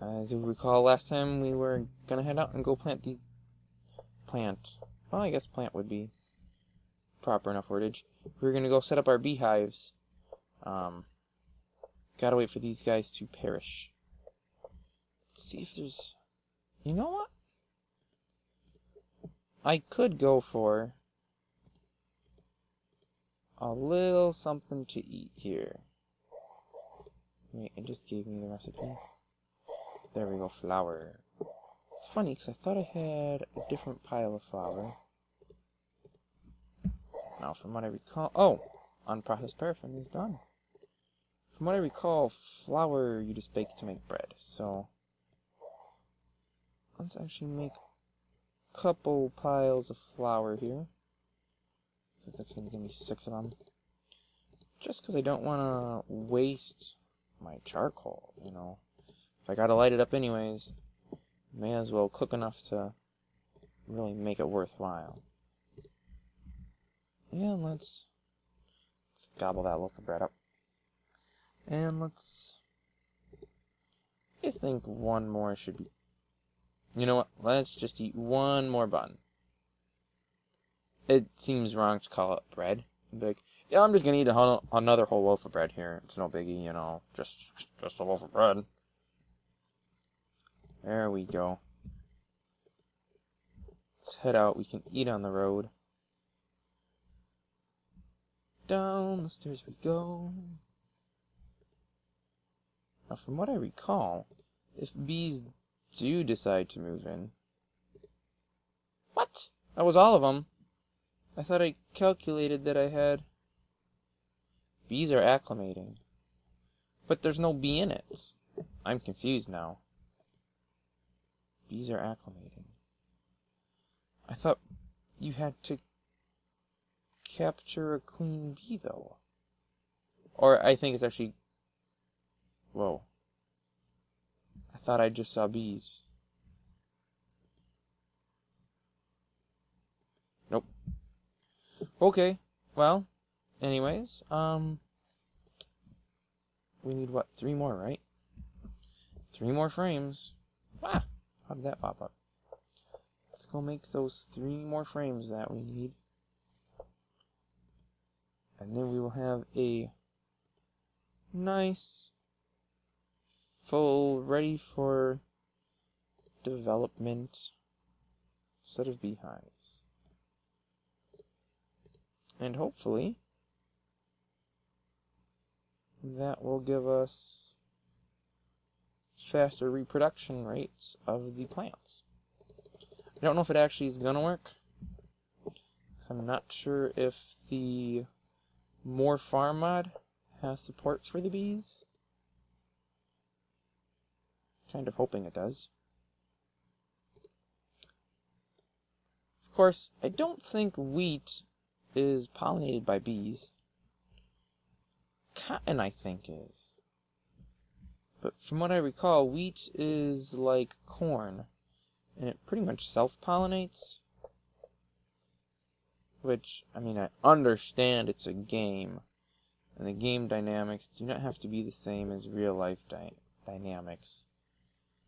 As you recall, last time we were gonna head out and go plant these... Plant. Well, I guess plant would be proper enough wordage. We were gonna go set up our beehives. Um, gotta wait for these guys to perish. Let's see if there's... You know what? I could go for a little something to eat here. Wait, it just gave me the recipe. There we go, flour. It's funny, because I thought I had a different pile of flour. Now, from what I recall... Oh! Unprocessed paraffin is done. From what I recall, flour you just bake to make bread, so... Let's actually make a couple piles of flour here. So that's going to give me six of them. Just because I don't want to waste my charcoal, you know. If I gotta light it up anyways, may as well cook enough to really make it worthwhile. Yeah, let's, let's gobble that loaf of bread up. And let's... I think one more should be... You know what? Let's just eat one more bun. It seems wrong to call it bread. Like, yeah, I'm just gonna eat whole, another whole loaf of bread here. It's no biggie, you know. Just, just a loaf of bread. There we go. Let's head out. We can eat on the road. Down the stairs we go. Now, from what I recall, if bees do decide to move in... What? That was all of them. I thought I calculated that I had... Bees are acclimating. But there's no bee in it. I'm confused now. Bees are acclimating. I thought you had to capture a queen bee, though. Or I think it's actually... Whoa. I thought I just saw bees. Nope. Okay, well, anyways, um... We need, what, three more, right? Three more frames. Ah! How did that pop up? Let's go make those three more frames that we need. And then we will have a nice, full, ready for development set of beehives. And hopefully, that will give us faster reproduction rates of the plants. I don't know if it actually is going to work. I'm not sure if the More Farm mod has support for the bees. Kind of hoping it does. Of course, I don't think wheat is pollinated by bees. Cotton, I think, is. But from what I recall, wheat is like corn, and it pretty much self-pollinates. Which, I mean, I understand it's a game, and the game dynamics do not have to be the same as real-life dy dynamics.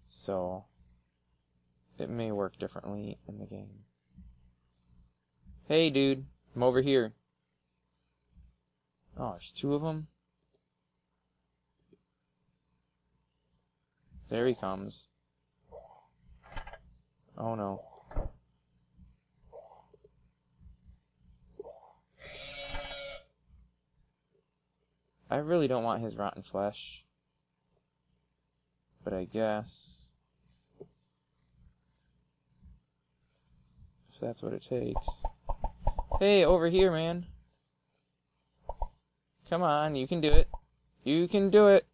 So, it may work differently in the game. Hey, dude, I'm over here. Oh, there's two of them? There he comes. Oh no. I really don't want his rotten flesh. But I guess... If that's what it takes. Hey, over here, man. Come on, you can do it. You can do it.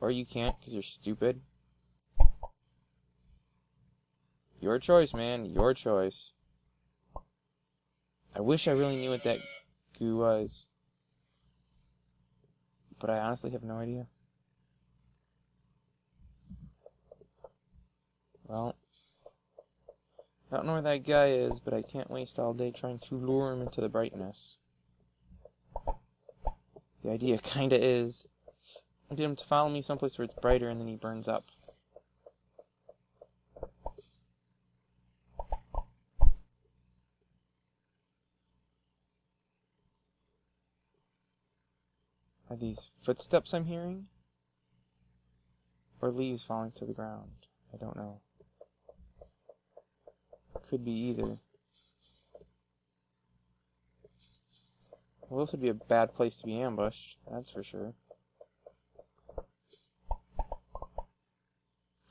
Or you can't because you're stupid. Your choice, man. Your choice. I wish I really knew what that goo was. But I honestly have no idea. Well, I don't know where that guy is, but I can't waste all day trying to lure him into the brightness. The idea kinda is Get him to follow me someplace where it's brighter and then he burns up. Are these footsteps I'm hearing? Or leaves falling to the ground? I don't know. Could be either. Well, this would be a bad place to be ambushed, that's for sure.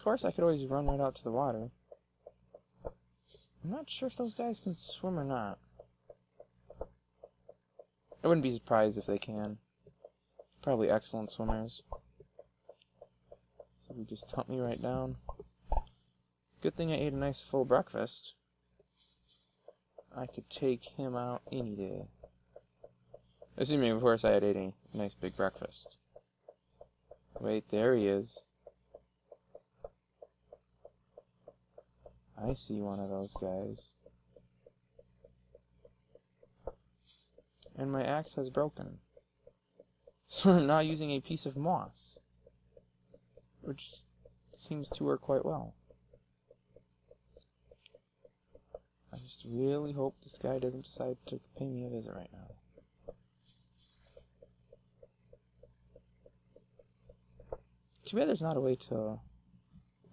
Course, I could always run right out to the water. I'm not sure if those guys can swim or not. I wouldn't be surprised if they can. Probably excellent swimmers. So we just hump me right down. Good thing I ate a nice full breakfast. I could take him out any day. Assuming, of course, I had ate a nice big breakfast. Wait, there he is. I see one of those guys. And my axe has broken. So I'm now using a piece of moss. Which seems to work quite well. I just really hope this guy doesn't decide to pay me a visit right now. Too bad there's not a way to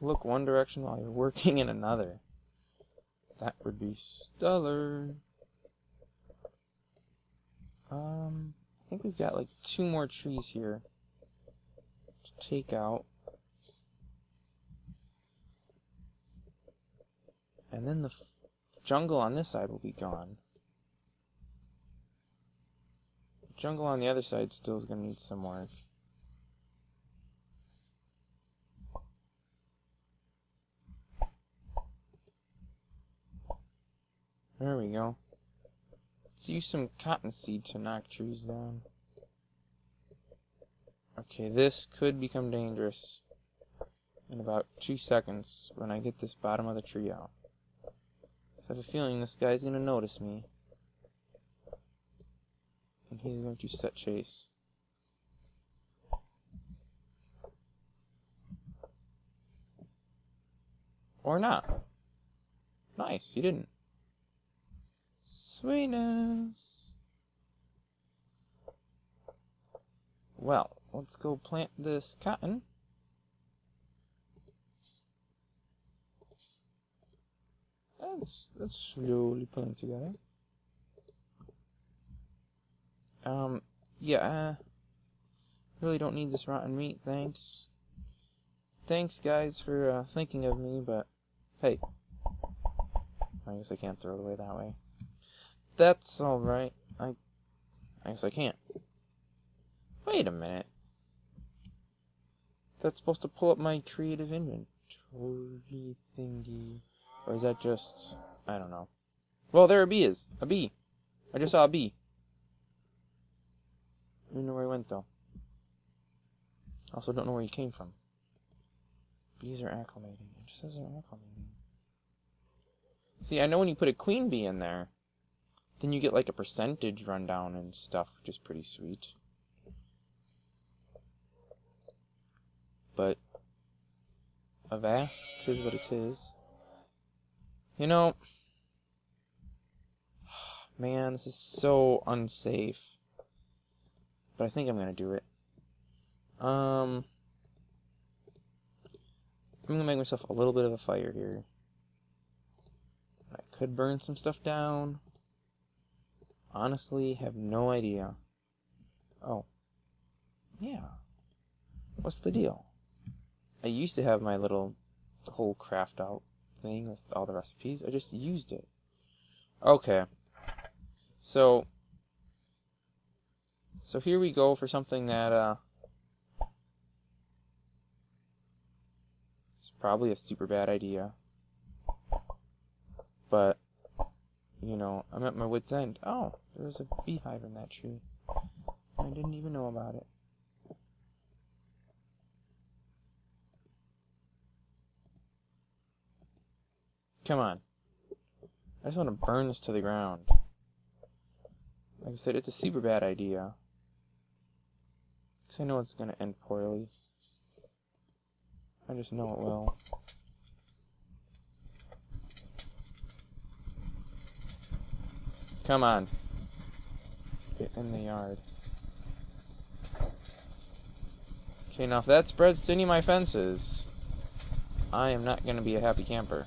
look one direction while you're working in another. That would be stellar. Um, I think we've got like two more trees here to take out. And then the jungle on this side will be gone. The jungle on the other side still is going to need some work. There we go. Let's use some cottonseed to knock trees down. Okay, this could become dangerous in about two seconds when I get this bottom of the tree out. I have a feeling this guy's going to notice me. And he's going to set chase. Or not. Nice, he didn't. Sweetness. Well, let's go plant this cotton. That's that's slowly putting together. Um, yeah, really don't need this rotten meat, thanks. Thanks, guys, for uh, thinking of me, but hey, I guess I can't throw it away that way. That's alright. I, I guess I can't. Wait a minute. That's supposed to pull up my creative inventory thingy. Or is that just... I don't know. Well, there a bee is. A bee. I just saw a bee. I don't know where he went, though. Also, don't know where he came from. Bees are acclimating. It just says they're acclimating. See, I know when you put a queen bee in there, then you get like a percentage rundown and stuff, which is pretty sweet. But, avast, is what it is. You know, man, this is so unsafe. But I think I'm gonna do it. Um, I'm gonna make myself a little bit of a fire here. I could burn some stuff down. Honestly, have no idea. Oh. Yeah. What's the deal? I used to have my little whole craft out thing with all the recipes. I just used it. Okay. So so here we go for something that uh it's probably a super bad idea. But you know, I'm at my wit's end. Oh, there's a beehive in that tree. I didn't even know about it. Come on. I just want to burn this to the ground. Like I said, it's a super bad idea. Because I know it's going to end poorly. I just know it will. Come on. Get in the yard. Okay, now if that spreads to any of my fences, I am not going to be a happy camper.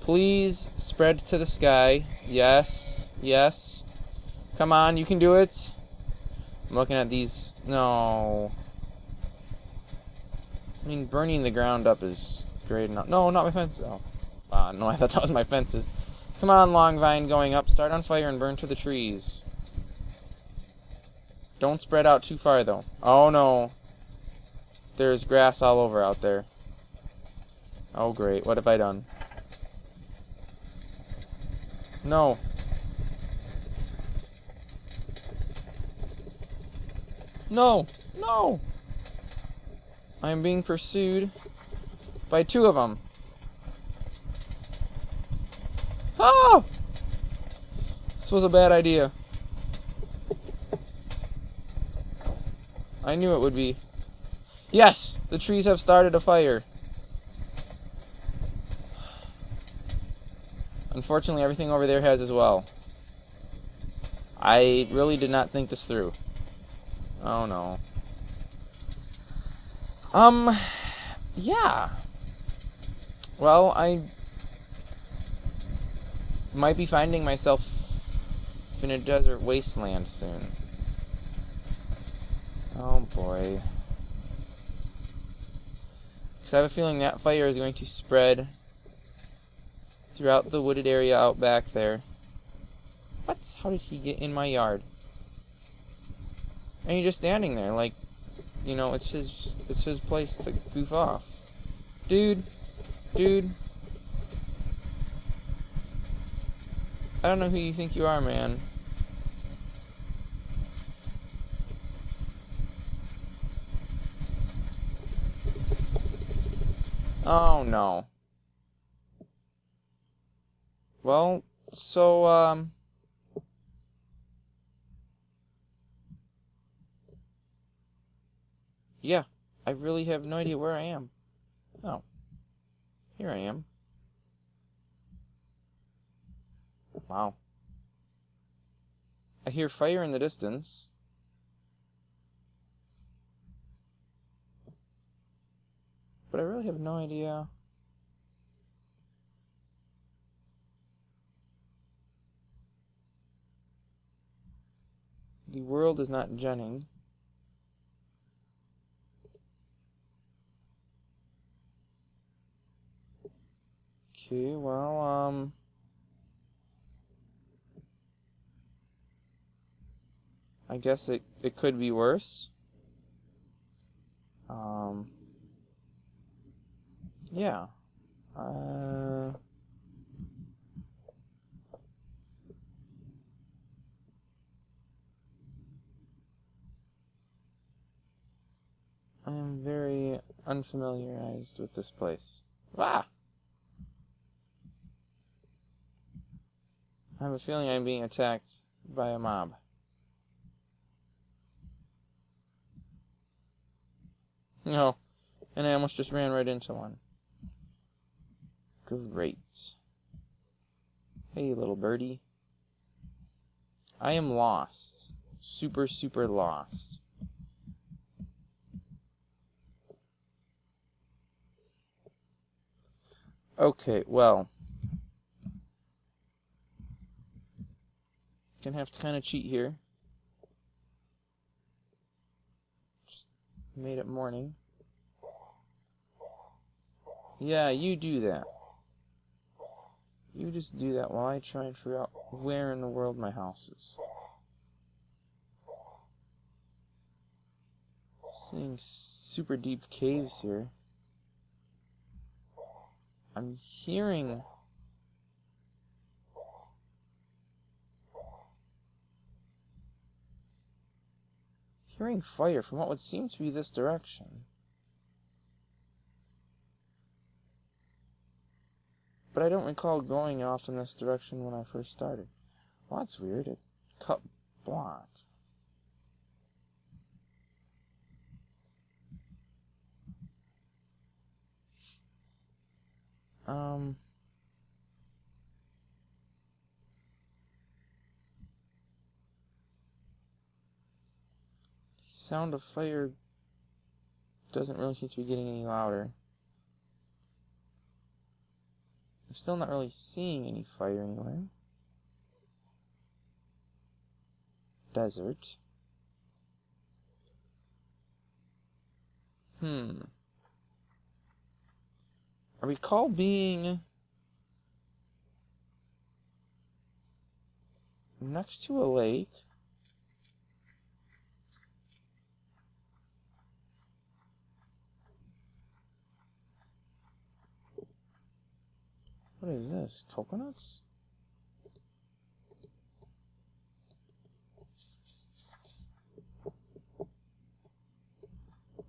Please spread to the sky. Yes. Yes. Come on, you can do it. I'm looking at these. No. I mean, burning the ground up is great enough. No, not my fence. Oh. Ah, no, I thought that was my fences. Come on, long vine going up. Start on fire and burn to the trees. Don't spread out too far, though. Oh, no. There's grass all over out there. Oh, great. What have I done? No. No! No! I am being pursued by two of them. Oh! This was a bad idea. I knew it would be. Yes! The trees have started a fire. Unfortunately, everything over there has as well. I really did not think this through. Oh no. Um, yeah. Well, I might be finding myself in a desert wasteland soon. Oh boy. Because I have a feeling that fire is going to spread throughout the wooded area out back there. What? How did he get in my yard? And he's just standing there, like, you know, it's his, it's his place to goof off. Dude, dude. I don't know who you think you are, man. Oh, no. Well, so, um... Yeah, I really have no idea where I am. Oh. Here I am. Wow. I hear fire in the distance. But I really have no idea. The world is not gelling. Okay, well, um... I guess it, it could be worse. Um... Yeah. Uh... I am very unfamiliarized with this place. Ah! I have a feeling I'm being attacked by a mob. No, and I almost just ran right into one. Great. Hey, little birdie. I am lost. Super, super lost. Okay, well. Gonna have to kind of cheat here. Just made it morning. Yeah, you do that. You just do that while I try and figure out where in the world my house is. Seeing super deep caves here. I'm hearing hearing fire from what would seem to be this direction. but I don't recall going off in this direction when I first started. Well, that's weird. It cut block. Um... sound of fire doesn't really seem to be getting any louder. I'm still not really seeing any fire anywhere. Desert. Hmm. I recall being next to a lake. What is this? Coconuts?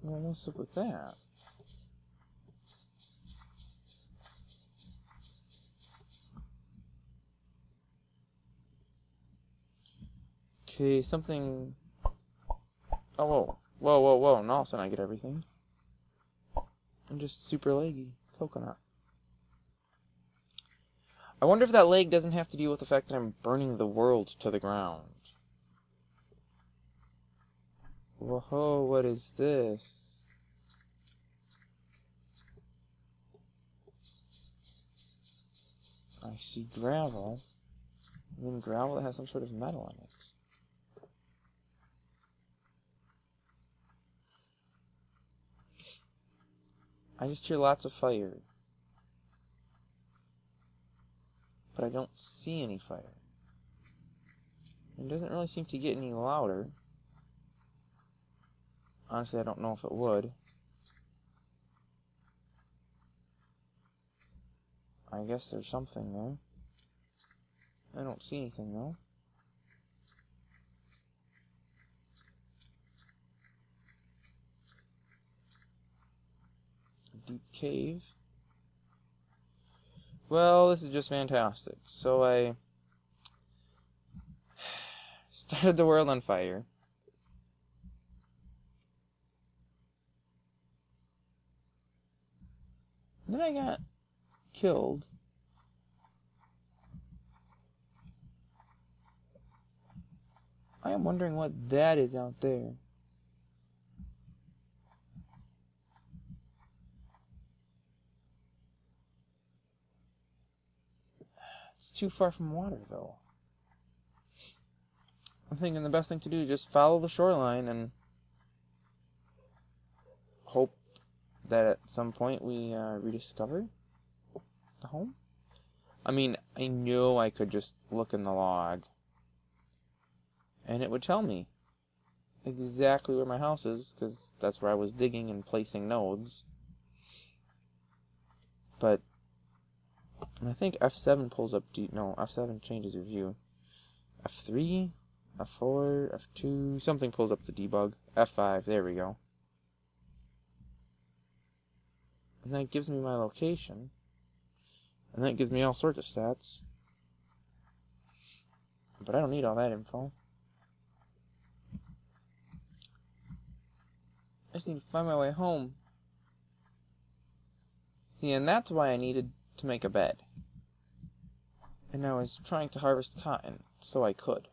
what's up with that? Okay, something... Oh, whoa. Whoa, whoa, whoa. And all of a sudden I get everything. I'm just super leggy. Coconut. I wonder if that leg doesn't have to deal with the fact that I'm burning the world to the ground. Whoa, what is this? I see gravel. And then gravel that has some sort of metal in it. I just hear lots of fire. But I don't see any fire. It doesn't really seem to get any louder. Honestly, I don't know if it would. I guess there's something there. I don't see anything though. deep cave. Well, this is just fantastic. So I started the world on fire. Then I got killed. I am wondering what that is out there. Too far from water, though. I'm thinking the best thing to do is just follow the shoreline and hope that at some point we uh, rediscover the home. I mean, I know I could just look in the log and it would tell me exactly where my house is because that's where I was digging and placing nodes. But and I think F7 pulls up, de no, F7 changes your view. F3, F4, F2, something pulls up the debug. F5, there we go. And that gives me my location. And that gives me all sorts of stats. But I don't need all that info. I just need to find my way home. See, and that's why I needed to make a bed and I was trying to harvest cotton, so I could.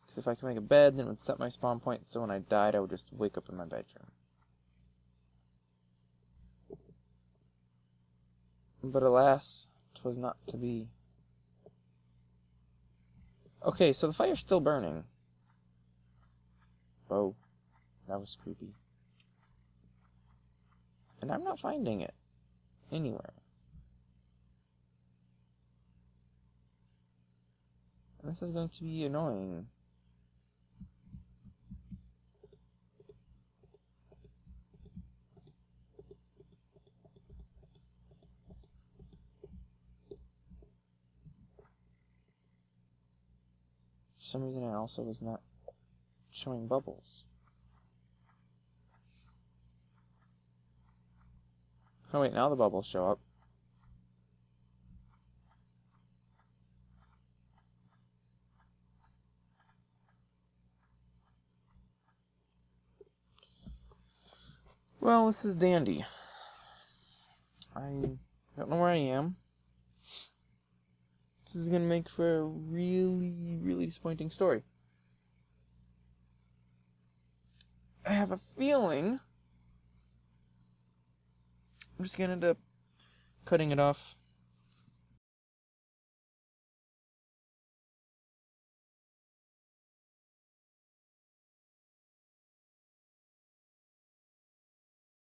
Because if I could make a bed, then it would set my spawn point, so when I died, I would just wake up in my bedroom. But alas, 'twas not to be. Okay, so the fire's still burning. Oh, that was creepy. And I'm not finding it anywhere. This is going to be annoying. For some reason I also was not showing bubbles. Oh wait, now the bubbles show up. Well, this is dandy. I don't know where I am. This is gonna make for a really, really disappointing story. I have a feeling I'm just gonna end up cutting it off